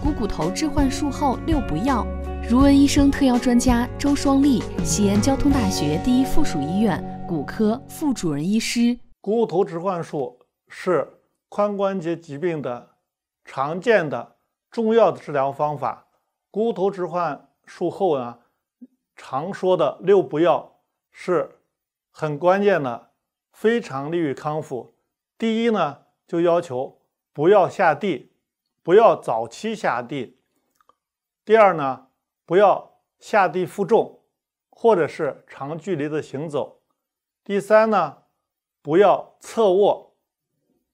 股骨头置换术后六不要。如文医生特邀专家周双利，西安交通大学第一附属医院骨科副主任医师。股骨头置换术是髋关节疾病的常见的、重要的治疗方法。股骨头置换术后呢，常说的六不要是很关键的，非常利于康复。第一呢，就要求不要下地，不要早期下地。第二呢，不要下地负重，或者是长距离的行走。第三呢，不要侧卧。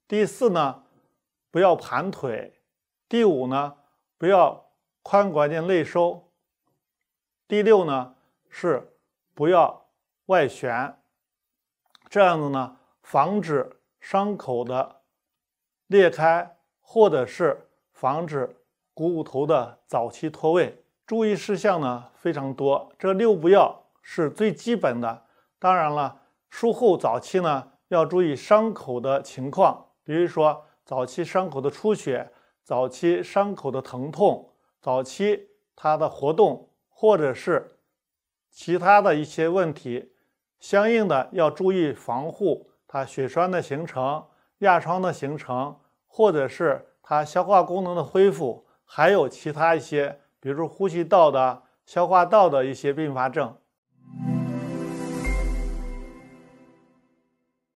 第四呢，不要盘腿。第五呢，不要髋关节内收。第六呢，是不要外旋。这样子呢，防止伤口的裂开，或者是防止股骨头的早期脱位。注意事项呢非常多，这六不要是最基本的。当然了，术后早期呢要注意伤口的情况，比如说早期伤口的出血、早期伤口的疼痛、早期它的活动，或者是其他的一些问题，相应的要注意防护它血栓的形成、压疮的形成，或者是它消化功能的恢复，还有其他一些。比如呼吸道的、消化道的一些并发症。